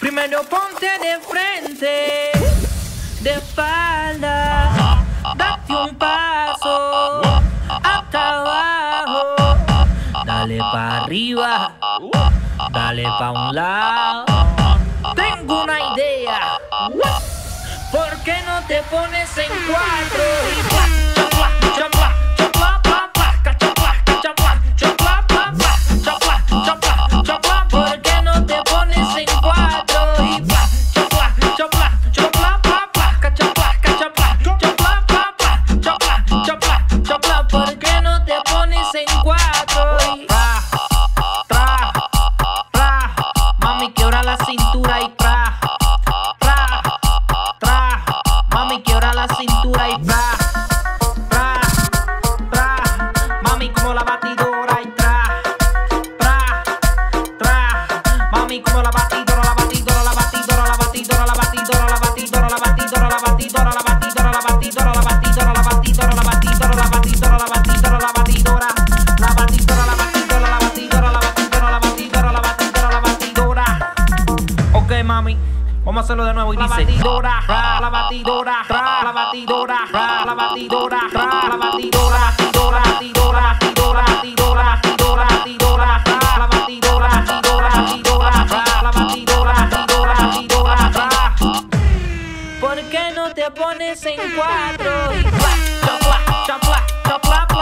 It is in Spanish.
Primero ponte de frente, de espalda, date un paso hasta abajo, dale pa' arriba, dale pa' un lado. Tengo una idea, ¿por qué no te pones en cuatro la cintura y tra, tra, tra, mami quiebra la cintura y tra, tra, tra, mami como la batidora y tra, tra, tra, mami como la batidora, la batidora, la batidora, la batidora, la batidora, la batidora, la batidora, la batidora, la batidora, mami. Vamos a hacerlo de nuevo y dice. la dice batidora, ra, la batidora, ra, la batidora, ra, la batidora, ra, la batidora, batidora, batidora, batidora, batidora, batidora, batidora, ra, la batidora, batidora, batidora, ra, la batidora, batidora, batidora, ra. ¿Por qué no te pones en cuatro? Y chapla, chapla, chapla, chapla.